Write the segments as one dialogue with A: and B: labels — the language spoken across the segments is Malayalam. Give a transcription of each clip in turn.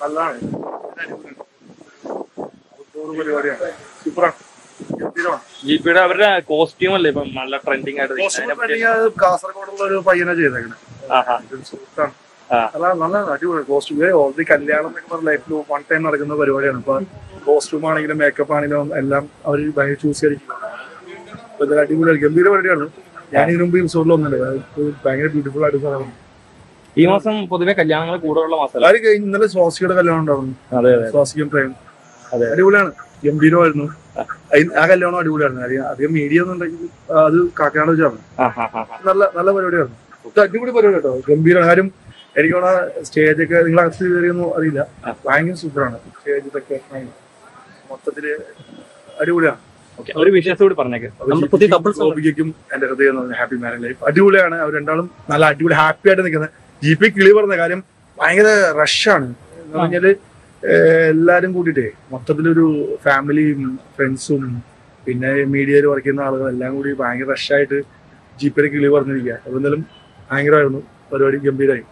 A: നല്ലതാണ് ഔട്ട്ഡോർ പരിപാടിയാണ്. സൂപ്പറാണ്.
B: ജിപിയുടെ അവരുടെ കോസ്റ്റ്യൂം അല്ലേ ഇപ്പം നല്ല ട്രെൻഡിങ് ആയിട്ട്
A: കാസർഗോഡുള്ള ഒരു പയ്യനെ ചെയ്തേക്കണേ. സുഹൃത്താണ്. അല്ല നല്ല അടിപൊളി കോസ്റ്റ്യൂം ഓൾറെഡി കല്യാണം എന്നൊക്കെ പറഞ്ഞ ലൈഫിൽ വൺ ടൈം നടക്കുന്ന പരിപാടിയാണ്. ഇപ്പൊ കോസ്റ്റ്യൂം ആണെങ്കിലും മേക്കപ്പ് ആണെങ്കിലും എല്ലാം അവർ ഭയങ്കര ചൂസ് ചെയ്തിരിക്കുന്നത് അടിപൊളി ഗംഭീര പരിപാടിയാണ്.
B: ഞാൻ
A: ഇതിനു മുമ്പ് റിസോർട്ടിൽ വന്നില്ല ഭയങ്കര ബ്യൂട്ടിഫുൾ ആയിട്ട് സാധനം.
B: ഈ മാസം പൊതുവെ കല്യാണങ്ങൾ കൂടുതലുള്ള മാസം
A: ഇന്നലെ സ്വാസികയുടെ കല്യാണം ഉണ്ടായിരുന്നു.
B: അതെ അതെ.
A: സ്വാസികം പ്രേം.
B: അതെ.
A: അടിപൊളിയാണ്. ഗംഭീരമായിരുന്നു. ആ കല്യാണം അടിപൊളിയായിരുന്നു. അധികം മീഡിയ ഒന്നും ഉണ്ടെങ്കിൽ അത് കാക്കാട് വെച്ചാണ് നല്ല നല്ല പരിപാടിയായിരുന്നു. അടിപൊളി പരിപാടി കേട്ടോ. ഗംഭീര. കാര്യം എനിക്ക് തോന്നുന്ന സ്റ്റേജൊക്കെ നിങ്ങൾ അകത്ത് കയറിയൊന്നും അറിയില്ല. ഭയങ്കര സൂപ്പറാണ്. സ്റ്റേജ് ഇതൊക്കെ മൊത്തത്തിൽ അടിപൊളിയാണ്.
B: ഒരു വിശേഷം കൂടി പറഞ്ഞേക്ക്.
A: എന്റെ ഹൃദയം ഹാപ്പി മാരേജ് ലൈഫ് അടിപൊളിയാണ്. അവർ രണ്ടാളും നല്ല അടിപൊളി ഹാപ്പി ആയിട്ട് നിൽക്കുന്നത്. ജി പി കിളി പറഞ്ഞ കാര്യം ഭയങ്കര റഷാണ് എന്ന് പറഞ്ഞാൽ എല്ലാരും കൂടിയിട്ടേ മൊത്തത്തിലൊരു ഫാമിലിയും ഫ്രണ്ട്സും പിന്നെ മീഡിയയിൽ വർക്ക് ചെയ്യുന്ന ആളുകൾ എല്ലാം കൂടി ഭയങ്കര റഷായിട്ട് ജി പി കിളി പറഞ്ഞിരിക്കുക അപ്പൊ എന്തായാലും ഭയങ്കരമായിരുന്നു. പരിപാടി ഗംഭീരമായി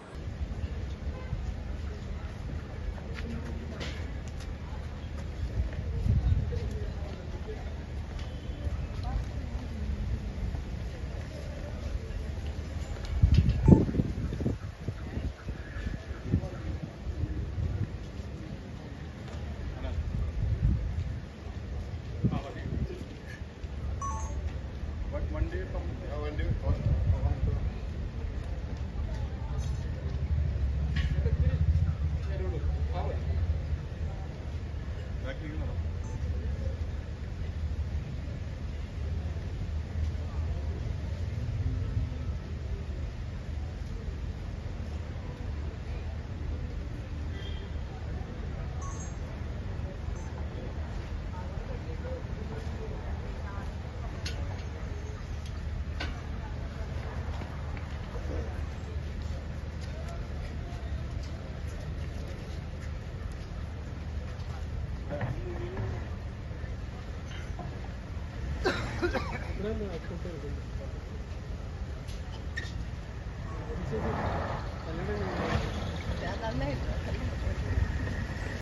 A: one day from uh. 何なら東京でもいいですか？